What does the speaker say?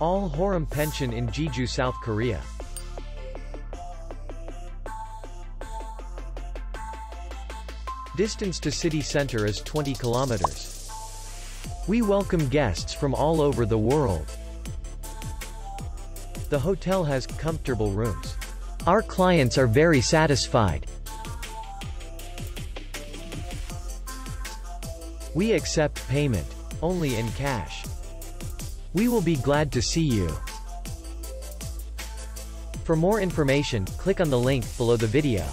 Olle Haeoerum Pension in Jeju, South Korea. Distance to city center is 20 kilometers. We welcome guests from all over the world. The hotel has comfortable rooms. Our clients are very satisfied. We accept payment only in cash. We will be glad to see you. For more information, click on the link below the video.